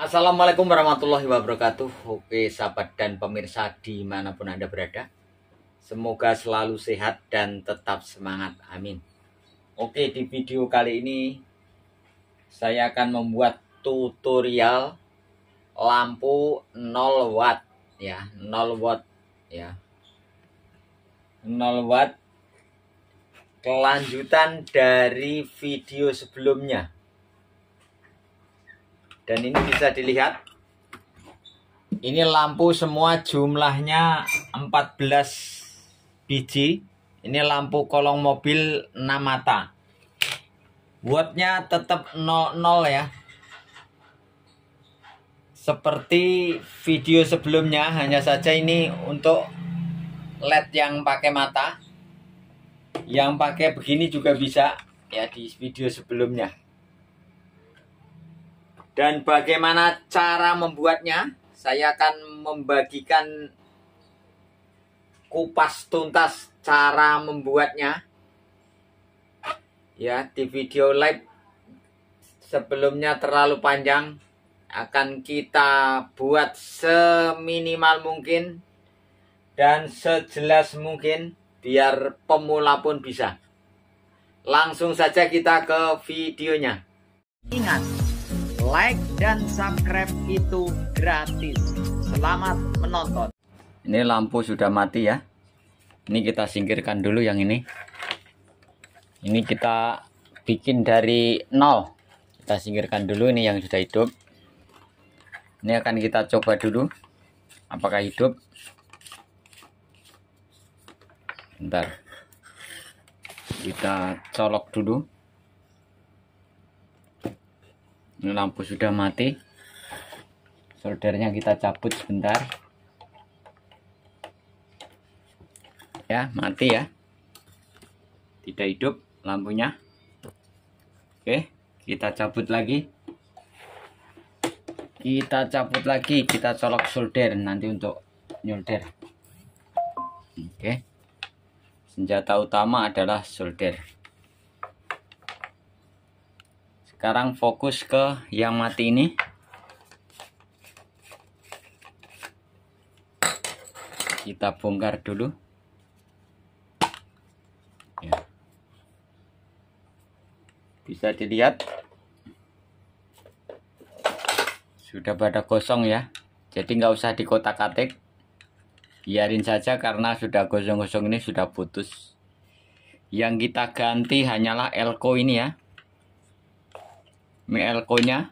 Assalamualaikum warahmatullahi wabarakatuh. Oke sahabat dan pemirsa di mana pun anda berada Semoga selalu sehat dan tetap semangat. Amin. Oke di video kali ini Saya akan membuat tutorial Lampu 0 watt ya 0 watt ya. 0 watt Kelanjutan dari video sebelumnya dan ini bisa dilihat. Ini lampu semua jumlahnya 14 biji. Ini lampu kolong mobil 6 mata. Wattnya tetap 00 ya. Seperti video sebelumnya hanya saja ini untuk led yang pakai mata. Yang pakai begini juga bisa ya di video sebelumnya dan bagaimana cara membuatnya? Saya akan membagikan kupas tuntas cara membuatnya. Ya, di video live sebelumnya terlalu panjang akan kita buat seminimal mungkin dan sejelas mungkin biar pemula pun bisa. Langsung saja kita ke videonya. Ingat, like dan subscribe itu gratis. Selamat menonton. Ini lampu sudah mati ya. Ini kita singkirkan dulu yang ini. Ini kita bikin dari nol. Kita singkirkan dulu ini yang sudah hidup. Ini akan kita coba dulu. Apakah hidup? Bentar. Kita colok dulu. Ini lampu sudah mati. Soldernya kita cabut sebentar. Ya mati ya. Tidak hidup lampunya. Oke kita cabut lagi. Kita cabut lagi kita colok solder nanti untuk nyolder. Oke. Senjata utama adalah solder sekarang fokus ke yang mati ini. Kita bongkar dulu. Ya. bisa dilihat. Sudah pada kosong ya. Jadi nggak usah dikotak-katik biarin saja karena sudah gosong-gosong ini sudah putus. Yang kita ganti hanyalah elko ini ya elko nya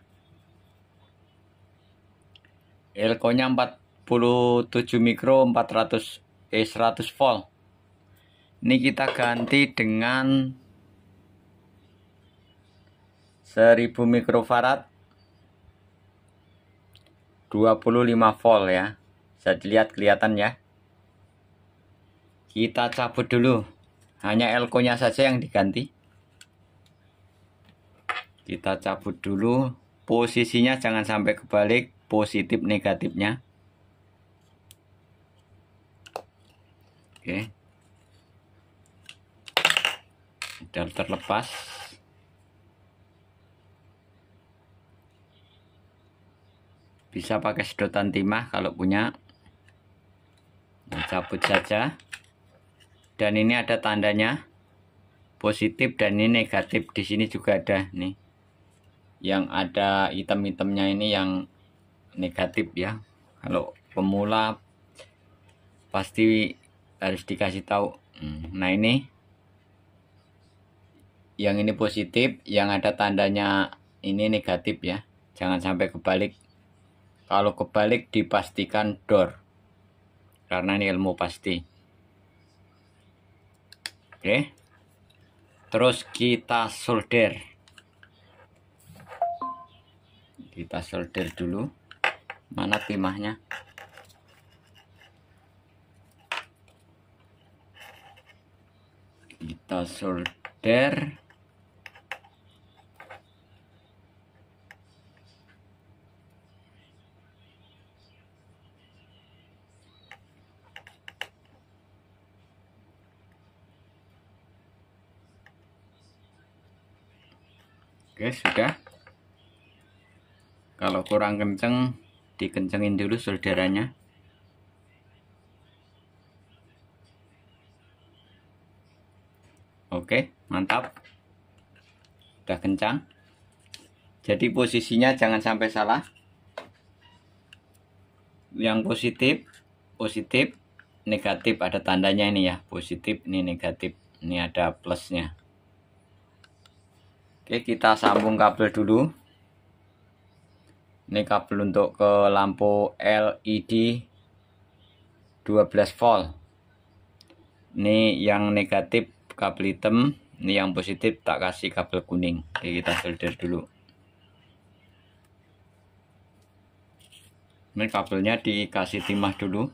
elko nya 47 mikro 400 eh 100 volt. Ini kita ganti dengan 1000 mikrofarad 25 volt ya. Bisa dilihat kelihatan ya. Kita cabut dulu. Hanya elko nya saja yang diganti kita cabut dulu. Posisinya jangan sampai kebalik positif negatifnya. Oke. Sudah terlepas. Bisa pakai sedotan timah kalau punya. Nah, cabut saja. Dan ini ada tandanya. Positif dan ini negatif. Di sini juga ada nih yang ada item-itemnya ini yang negatif ya. Kalau pemula pasti harus dikasih tahu. Hmm, nah ini yang ini positif yang ada tandanya ini negatif ya. Jangan sampai kebalik. Kalau kebalik dipastikan door karena ini ilmu pasti. Oke terus kita solder kita solder dulu. Mana timahnya? Kita solder Oke, sudah. Kalau kurang kenceng dikencengin dulu solderannya oke mantap. Udah kencang. Jadi posisinya jangan sampai salah. Yang positif positif negatif ada tandanya ini ya. Positif ini negatif ini ada plusnya. Oke kita sambung kabel dulu ini kabel untuk ke lampu LED 12 volt. Ini yang negatif kabel hitam ini yang positif tak kasih kabel kuning. Oke, kita solder dulu. Ini kabelnya dikasih timah dulu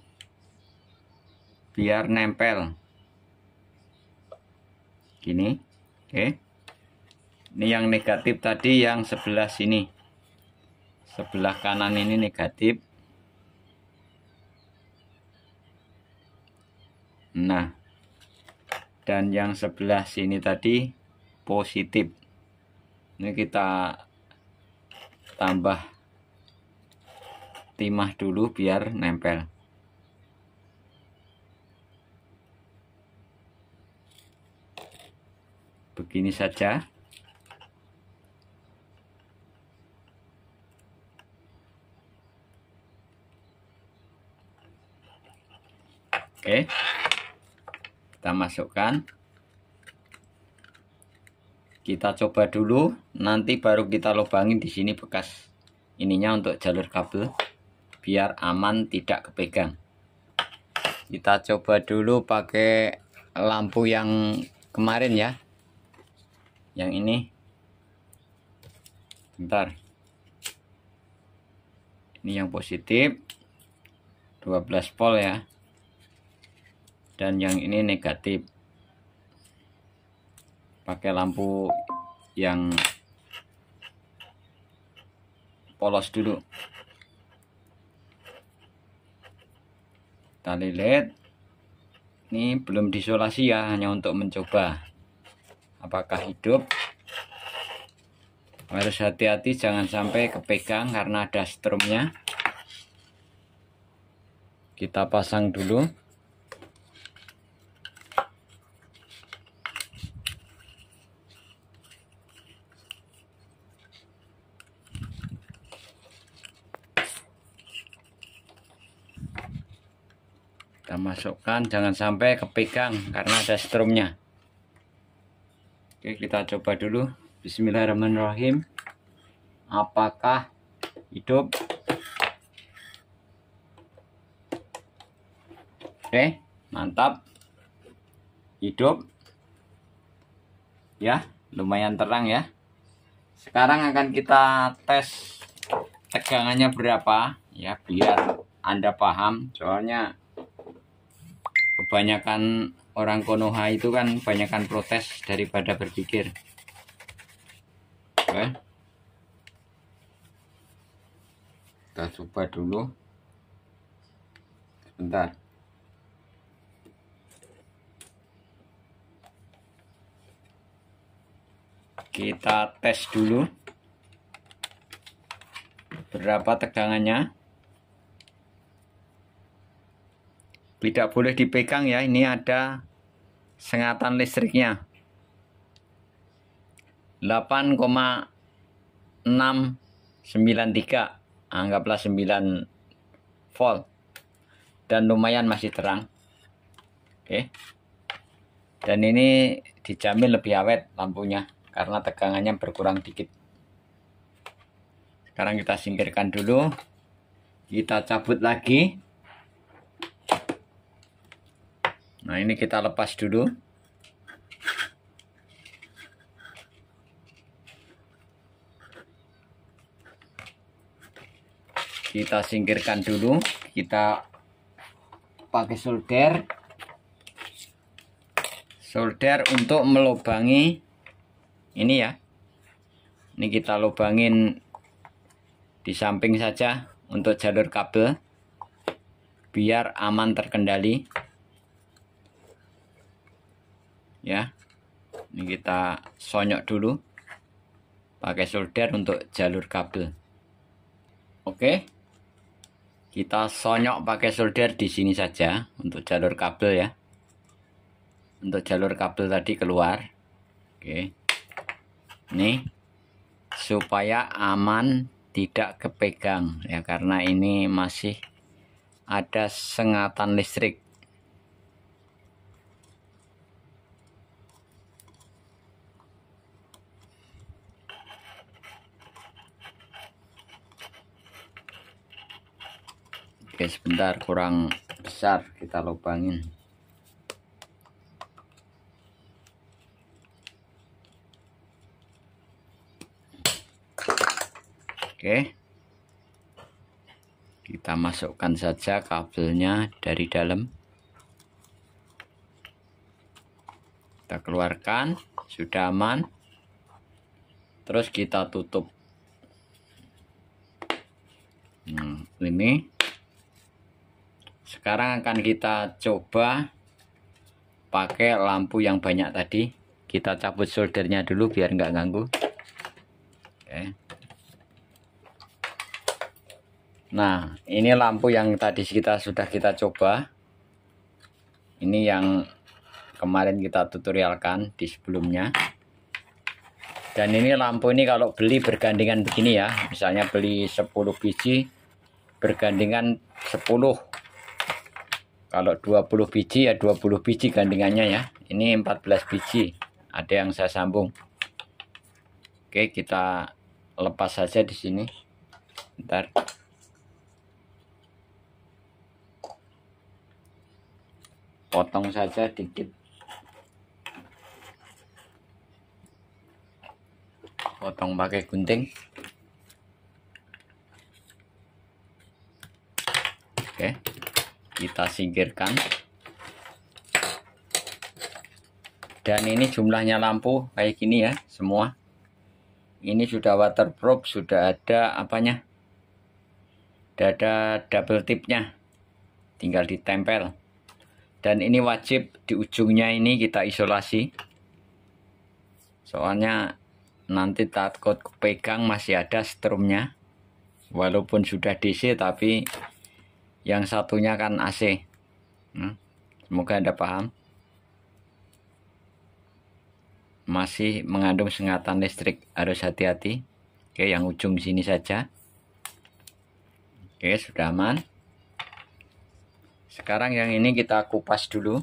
biar nempel. Gini oke. Ini yang negatif tadi yang sebelah sini sebelah kanan ini negatif. Nah dan yang sebelah sini tadi positif. Ini kita tambah timah dulu biar nempel. Begini saja Oke. Kita masukkan. Kita coba dulu, nanti baru kita lubangin di sini bekas ininya untuk jalur kabel biar aman tidak kepegang. Kita coba dulu pakai lampu yang kemarin ya. Yang ini. Bentar. Ini yang positif. 12 volt ya dan yang ini negatif. Pakai lampu yang polos dulu. Tali led. Ini belum disolasi ya hanya untuk mencoba. Apakah hidup? Harus hati-hati jangan sampai kepegang karena ada strumnya. Kita pasang dulu masukkan jangan sampai kepegang karena ada strumnya oke kita coba dulu. Bismillahirrahmanirrahim. Apakah hidup? Oke mantap. Hidup? Ya lumayan terang ya. Sekarang akan kita tes tegangannya berapa ya biar anda paham. Soalnya kebanyakan orang Konoha itu kan kebanyakan protes daripada berpikir. Oke. Kita coba dulu. Sebentar. Kita tes dulu. Berapa tegangannya tidak boleh dipegang ya ini ada sengatan listriknya. 8,693 anggaplah 9 volt. Dan lumayan masih terang. Oke. Dan ini dijamin lebih awet lampunya karena tegangannya berkurang dikit. Sekarang kita singkirkan dulu. Kita cabut lagi Nah ini kita lepas dulu. Kita singkirkan dulu. Kita pakai solder. Solder untuk melubangi ini ya. Ini kita lubangin di samping saja untuk jalur kabel biar aman terkendali ya ini kita sonyok dulu pakai solder untuk jalur kabel Oke. Kita sonyok pakai solder di sini saja untuk jalur kabel ya. Untuk jalur kabel tadi keluar. Oke. Nih. Supaya aman tidak kepegang ya karena ini masih ada sengatan listrik Oke sebentar kurang besar kita lubangin. Oke. Kita masukkan saja kabelnya dari dalam. Kita keluarkan sudah aman. Terus kita tutup. Nah, ini sekarang akan kita coba pakai lampu yang banyak tadi. Kita cabut soldernya dulu biar nggak ganggu. Oke. Nah ini lampu yang tadi kita sudah kita coba. Ini yang kemarin kita tutorialkan di sebelumnya. Dan ini lampu ini kalau beli bergandengan begini ya. Misalnya beli 10 biji bergandengan 10 kalau 20 biji ya 20 biji gandengannya ya. Ini 14 biji. Ada yang saya sambung. Oke kita lepas saja di sini. Ntar. Potong saja dikit. Potong pakai gunting. Oke kita singkirkan. Dan ini jumlahnya lampu kayak gini ya semua. Ini sudah waterproof sudah ada apanya? Sudah ada double tipnya. Tinggal ditempel. Dan ini wajib di ujungnya ini kita isolasi. Soalnya nanti takut pegang masih ada strumnya walaupun sudah DC tapi yang satunya kan AC hmm. semoga anda paham. Masih mengandung sengatan listrik harus hati-hati. Oke yang ujung sini saja. Oke sudah aman. Sekarang yang ini kita kupas dulu.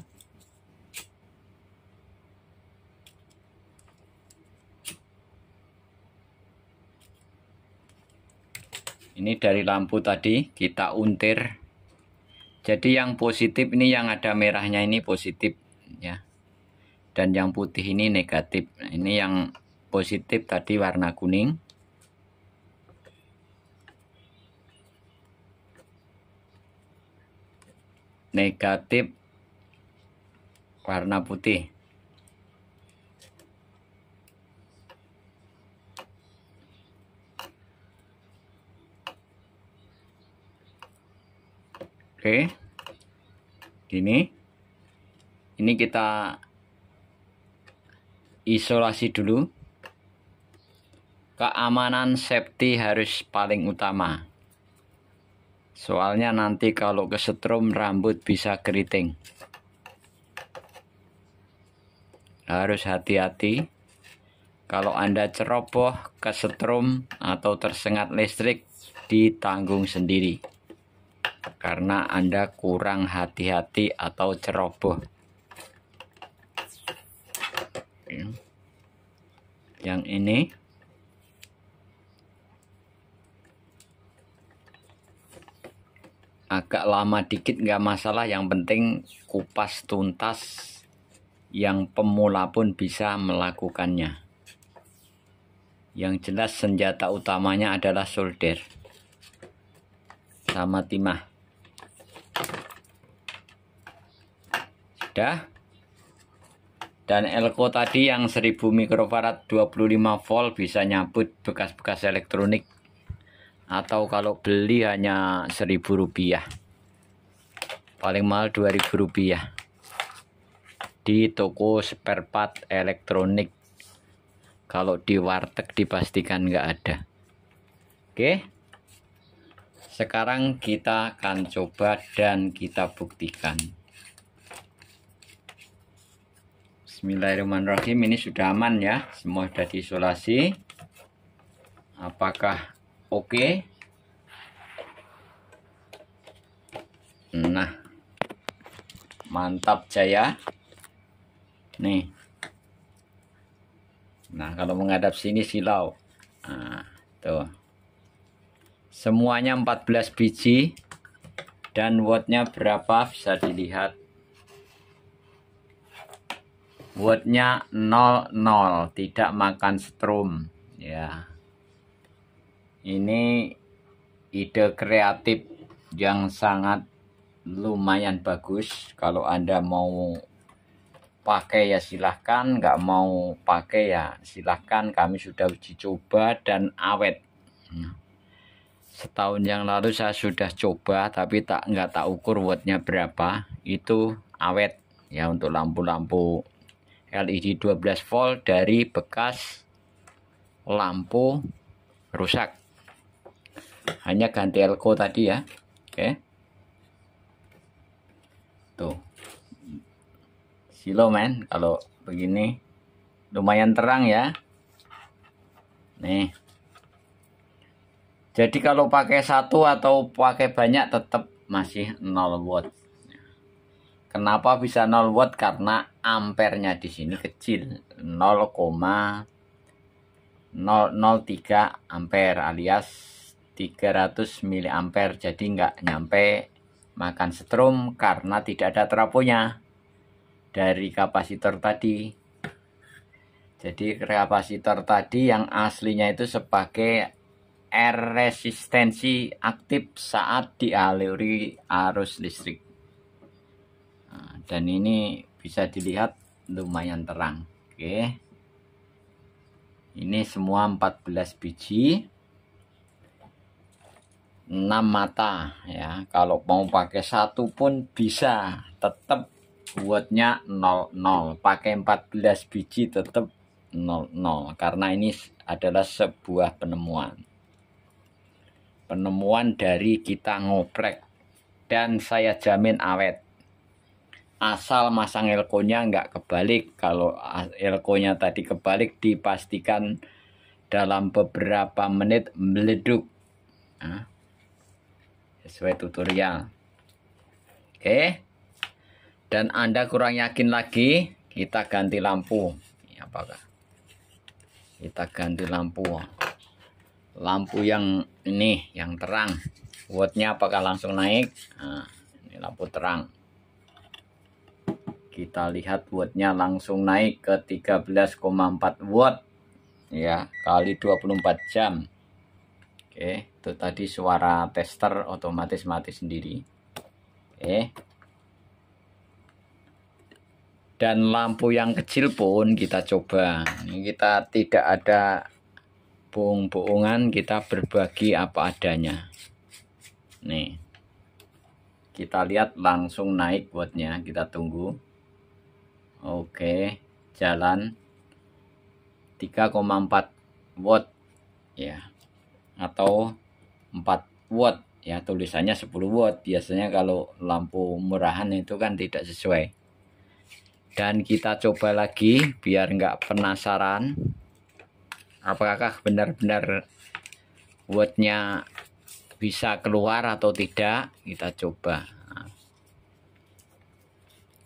Ini dari lampu tadi kita untir jadi yang positif ini yang ada merahnya ini positif ya. Dan yang putih ini negatif. Nah, ini yang positif tadi warna kuning. Negatif warna putih. Oke. Gini. Ini kita isolasi dulu. Keamanan safety harus paling utama. Soalnya nanti kalau kesetrum rambut bisa keriting. Harus hati-hati. Kalau Anda ceroboh, kesetrum, atau tersengat listrik, ditanggung sendiri karena Anda kurang hati-hati atau ceroboh. Yang ini agak lama dikit nggak masalah, yang penting kupas tuntas yang pemula pun bisa melakukannya. Yang jelas senjata utamanya adalah solder sama timah. Sudah. Dan elko tadi yang 1000 mikrofarad 25 volt bisa nyabut bekas-bekas elektronik. Atau kalau beli hanya 1000 rupiah. Paling mahal 2000 rupiah. Di toko spare part elektronik. Kalau di warteg dipastikan nggak ada. Oke. sekarang kita akan coba dan kita buktikan Bismillahirrahmanirrahim. Ini sudah aman ya? Semua sudah diisolasi. Apakah oke? Okay? nah mantap jaya. Nih. Nah kalau menghadap sini silau. Nah tuh. Semuanya 14 biji. Dan wattnya berapa? Bisa dilihat Wordnya 00 tidak makan strum ya. Ini ide kreatif yang sangat lumayan bagus. Kalau anda mau pakai ya silahkan nggak mau pakai ya silahkan. Kami sudah uji coba dan awet. Setahun yang lalu saya sudah coba tapi tak nggak tak ukur wattnya berapa. Itu awet ya untuk lampu-lampu LED 12 volt dari bekas lampu rusak. Hanya ganti elko tadi ya. Oke. Tuh. Silo men. Kalau begini lumayan terang ya. Nih. Jadi kalau pakai satu atau pakai banyak tetap masih 0 watt Kenapa bisa 0 watt? Karena ampernya di sini kecil, 0,003 ampere alias 300 miliampere. Jadi nggak nyampe makan setrum karena tidak ada trafonya dari kapasitor tadi. Jadi kapasitor tadi yang aslinya itu sebagai air resistensi aktif saat dialiri arus listrik dan ini bisa dilihat lumayan terang. Oke. Ini semua 14 biji. 6 mata ya. Kalau mau pakai satu pun bisa. Tetap buatnya 00 pakai 14 biji tetap 00 karena ini adalah sebuah penemuan. Penemuan dari kita ngoprek. Dan saya jamin awet asal masang elkonya nggak kebalik. Kalau elkonya tadi kebalik dipastikan dalam beberapa menit meleduk. Nah, sesuai tutorial. Oke. Dan anda kurang yakin lagi kita ganti lampu. Ini apakah? Kita ganti lampu. Lampu yang ini yang terang. Wattnya apakah langsung naik? Nah, ini lampu terang kita lihat wattnya langsung naik ke 13,4 watt. Ya kali 24 jam. Oke itu tadi suara tester otomatis mati sendiri. Oke. Dan lampu yang kecil pun kita coba. Ini kita tidak ada bohong-bohongan kita berbagi apa adanya. Nih kita lihat langsung naik wattnya kita tunggu Oke, jalan 3,4 watt ya. Atau 4 watt ya tulisannya 10 watt. Biasanya kalau lampu murahan itu kan tidak sesuai. Dan kita coba lagi biar nggak penasaran apakah benar-benar wattnya bisa keluar atau tidak kita coba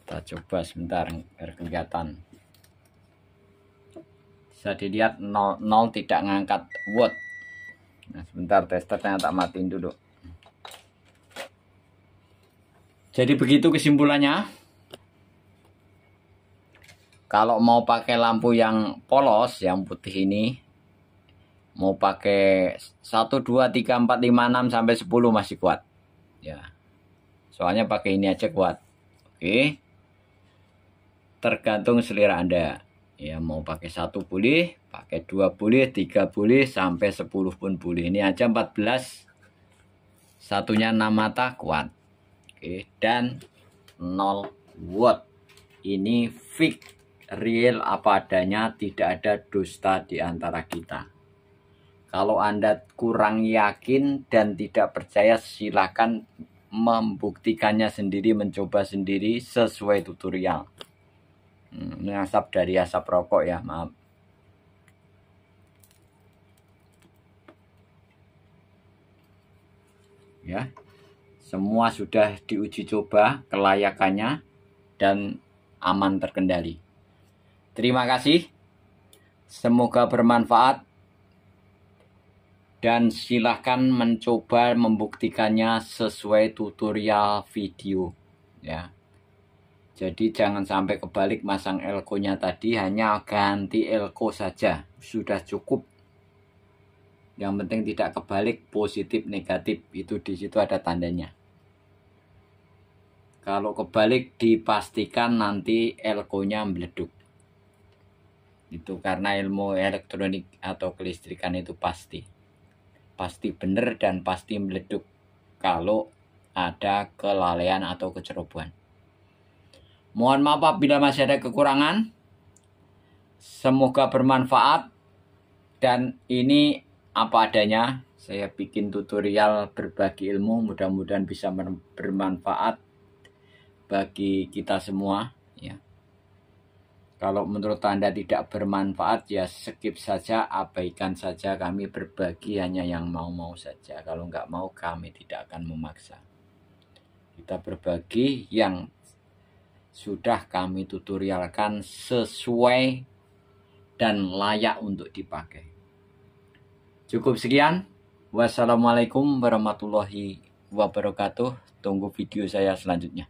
kita coba sebentar berkegiatan bisa dilihat 0, 0 tidak ngangkat watt nah sebentar testernya tak matiin dulu. Jadi begitu kesimpulannya? Kalau mau pakai lampu yang polos yang putih ini mau pakai 1 2 3 4 5 6 sampai 10 masih kuat. Ya. Soalnya pakai ini aja kuat. Oke tergantung selera Anda. Ya mau pakai satu boleh, pakai dua boleh, tiga boleh, sampai sepuluh pun boleh. Ini aja 14. Satunya 6 mata kuat. Oke, dan 0 watt. Ini fix real apa adanya, tidak ada dusta di antara kita. Kalau Anda kurang yakin dan tidak percaya, silakan membuktikannya sendiri, mencoba sendiri sesuai tutorial. Ini asap dari asap rokok ya, maaf. Ya, semua sudah diuji coba kelayakannya dan aman terkendali. Terima kasih. Semoga bermanfaat dan silahkan mencoba membuktikannya sesuai tutorial video ya jadi jangan sampai kebalik masang elko nya tadi hanya ganti elko saja. Sudah cukup. Yang penting tidak kebalik positif negatif. Itu di situ ada tandanya. Kalau kebalik dipastikan nanti elko nya meleduk. Itu karena ilmu elektronik atau kelistrikan itu pasti. Pasti benar dan pasti meleduk kalau ada kelalaian atau kecerobohan. Mohon maaf apabila masih ada kekurangan. Semoga bermanfaat dan ini apa adanya. Saya bikin tutorial berbagi ilmu, mudah-mudahan bisa bermanfaat bagi kita semua ya. Kalau menurut Anda tidak bermanfaat ya skip saja, abaikan saja. Kami berbagi hanya yang mau-mau saja. Kalau nggak mau kami tidak akan memaksa. Kita berbagi yang sudah kami tutorialkan sesuai dan layak untuk dipakai. Cukup sekian. Wassalamualaikum warahmatullahi wabarakatuh. Tunggu video saya selanjutnya.